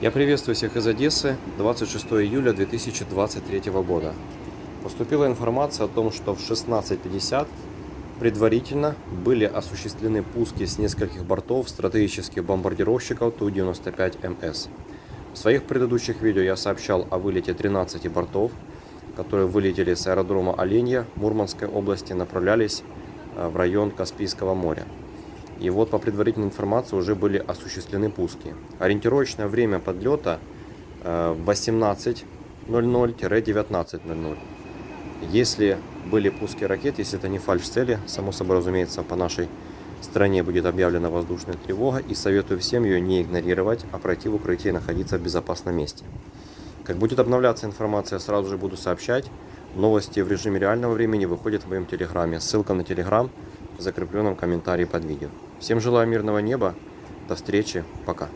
Я приветствую всех из Одессы. 26 июля 2023 года. Поступила информация о том, что в 16.50 предварительно были осуществлены пуски с нескольких бортов стратегических бомбардировщиков Ту-95МС. В своих предыдущих видео я сообщал о вылете 13 бортов, которые вылетели с аэродрома Оленья Мурманской области, направлялись э, в район Каспийского моря. И вот по предварительной информации уже были осуществлены пуски. Ориентировочное время подлета 18.00-19.00. Если были пуски ракет, если это не фальш-цели, само собой разумеется, по нашей стране будет объявлена воздушная тревога и советую всем ее не игнорировать, а пройти в укрытие и находиться в безопасном месте. Как будет обновляться информация, сразу же буду сообщать. Новости в режиме реального времени выходят в моем телеграме. Ссылка на телеграм закрепленном комментарии под видео. Всем желаю мирного неба. До встречи. Пока.